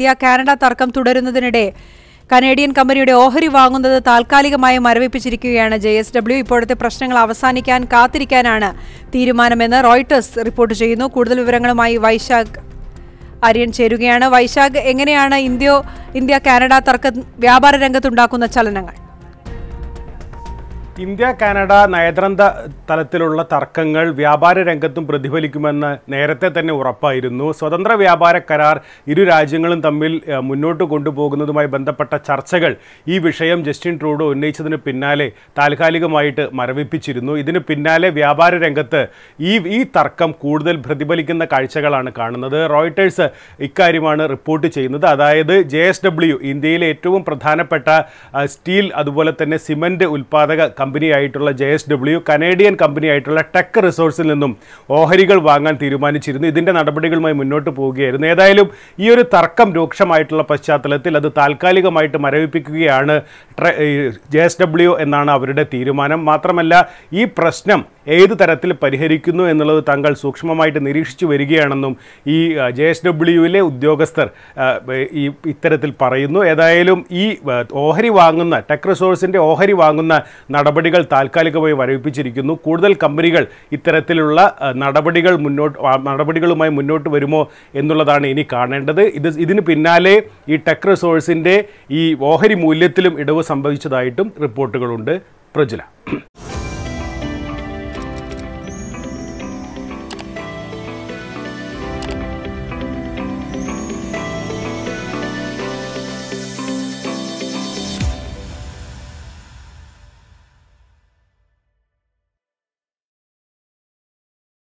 India Canada തർക്കം തുടരുന്നതിനിടെ Canadian കമ്പനിയുടെ ഓഹരി വാങ്ങുന്നത് താൽക്കാലികമായി മരവിപ്പിച്ചിരിക്കുകയാണ് ജെ എസ് ഡബ്ല്യു. ഇപ്പോഴത്തെ പ്രശ്നങ്ങൾ അവസാനിക്കാൻ കാത്തിരിക്കാനാണ് തീരുമാനമെന്ന് റോയിട്ടേഴ്സ് റിപ്പോർട്ട് ചെയ്യുന്നു. കൂടുതൽ വിവരങ്ങളുമായി വൈശാഖ് അര്യൻ ചേരുകയാണ്. വൈശാഖ് എങ്ങനെയാണ് ഇന്ത്യ ഇന്ത്യ കാനഡ തർക്കം വ്യാപാര രംഗത്തുണ്ടാക്കുന്ന ചലനങ്ങൾ? ഇന്ത്യ കാനഡ നയതന്ത്ര തലത്തിലുള്ള തർക്കങ്ങൾ വ്യാപാര രംഗത്തും പ്രതിഫലിക്കുമെന്ന് നേരത്തെ തന്നെ ഉറപ്പായിരുന്നു. സ്വതന്ത്ര വ്യാപാര കരാർ ഇരു രാജ്യങ്ങളും തമ്മിൽ മുന്നോട്ട് കൊണ്ടുപോകുന്നതുമായി ബന്ധപ്പെട്ട ചർച്ചകൾ ഈ വിഷയം ജസ്റ്റിൻ ട്രൂഡോ ഉന്നയിച്ചതിന് പിന്നാലെ താൽക്കാലികമായിട്ട് മരവിപ്പിച്ചിരുന്നു. ഇതിന് പിന്നാലെ വ്യാപാര രംഗത്ത് ഈ ഈ തർക്കം കൂടുതൽ പ്രതിഫലിക്കുന്ന കാഴ്ചകളാണ് കാണുന്നത്. റോയിട്ടേഴ്സ് ഇക്കാര്യമാണ് റിപ്പോർട്ട് ചെയ്യുന്നത്. അതായത് ജെ ഇന്ത്യയിലെ ഏറ്റവും പ്രധാനപ്പെട്ട സ്റ്റീൽ അതുപോലെ തന്നെ സിമന്റ് ഉൽപ്പാദക കമ്പനിയായിട്ടുള്ള ജെ എസ് ഡബ്ല്യു കനേഡിയൻ കമ്പനിയായിട്ടുള്ള ടെക് റിസോഴ്സിൽ നിന്നും ഓഹരികൾ വാങ്ങാൻ തീരുമാനിച്ചിരുന്നു. ഇതിന്റെ നടപടികളുമായി മുന്നോട്ട് പോവുകയായിരുന്നു. ഏതായാലും ഈ ഒരു തർക്കം രൂക്ഷമായിട്ടുള്ള പശ്ചാത്തലത്തിൽ അത് താൽക്കാലികമായിട്ട് മരവിപ്പിക്കുകയാണ് ജെ എസ് ഡബ്ല്യു എന്നാണ് അവരുടെ തീരുമാനം. മാത്രമല്ല ഈ പ്രശ്നം ഏത് തരത്തിൽ പരിഹരിക്കുന്നു എന്നുള്ളത് താങ്കൾ സൂക്ഷ്മമായിട്ട് നിരീക്ഷിച്ചു വരികയാണെന്നും ഈ ജെ എസ് ഡബ്ല്യുവിലെ ഉദ്യോഗസ്ഥർ ഈ ഇത്തരത്തിൽ പറയുന്നു. ഏതായാലും ഈ ഓഹരി വാങ്ങുന്ന ടെക് റിസോഴ്സിന്റെ ഓഹരി വാങ്ങുന്ന നടപടികൾ താൽക്കാലികമായി വരവിപ്പിച്ചിരിക്കുന്നു. കൂടുതൽ കമ്പനികൾ ഇത്തരത്തിലുള്ള നടപടികൾ മുന്നോട്ട് നടപടികളുമായി മുന്നോട്ട് വരുമോ എന്നുള്ളതാണ് ഇനി കാണേണ്ടത്. ഇത് ഇതിന് പിന്നാലെ ഈ ടെക് റിസോഴ്സിന്റെ ഈ ഓഹരി മൂല്യത്തിലും ഇടവ് സംഭവിച്ചതായിട്ടും റിപ്പോർട്ടുകളുണ്ട്. പ്രജുല